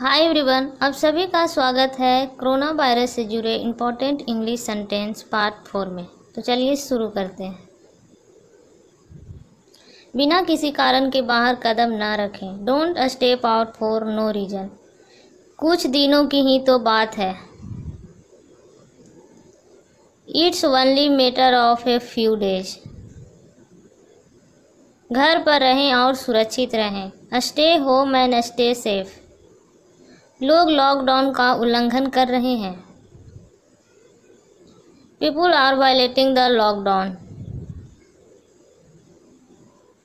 Hi everyone आप सभी का स्वागत है कोरोना वायरस से जुड़े important English sentence part four में। तो चलिए शुरू करते हैं। बिना किसी कारण के बाहर कदम ना रखें। Don't step out for no reason कुछ दिनों की ही तो बात है। It's only matter of a few days घर पर रहें और सुरक्षित रहें। Stay home and stay safe लोग लॉकडाउन का उल्लंघन कर रहे हैं। People are violating the lockdown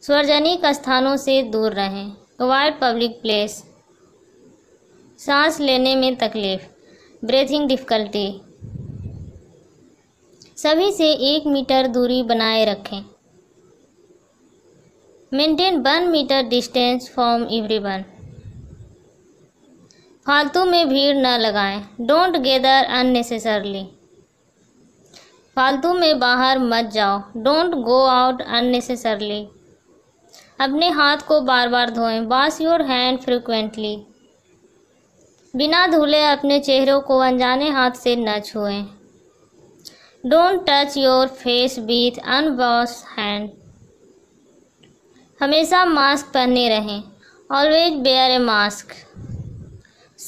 सार्वजनिक स्थानों से दूर रहें। अवॉइड पब्लिक प्लेस सांस लेने में तकलीफ़. ब्रीथिंग डिफ़िकल्टी सभी से एक मीटर दूरी बनाए रखें। Maintain one metre distance from everyone फालतू में भीड़ न लगाएँ। डोंट गेदर अननेसेसरली फालतू में बाहर मत जाओ। डोंट गो आउट अननेसेसरली अपने हाथ को बार बार धोएँ। वॉश योर हैंड फ्रिक्वेंटली बिना धुले अपने चेहरों को अनजाने हाथ से न छुएँ। Don't touch your face with unwash hand हमेशा मास्क पहने रहें। ऑलवेज बेयर ए मास्क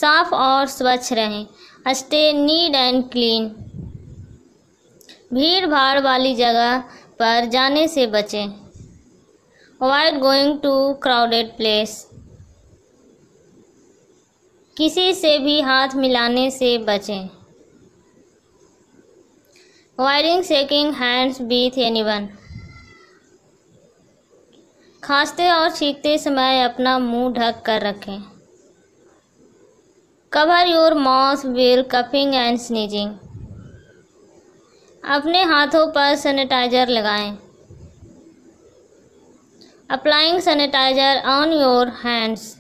साफ़ और स्वच्छ रहें। Stay neat and clean. भीड़ भाड़ वाली जगह पर जाने से बचें। Avoid going to crowded place किसी से भी हाथ मिलाने से बचें। Avoiding shaking hands with anyone खांसते और छींकते समय अपना मुँह ढक कर रखें। Cover your mouth will coughing and sneezing अपने हाथों पर सैनिटाइजर लगाएँ। Applying sanitiser on your hands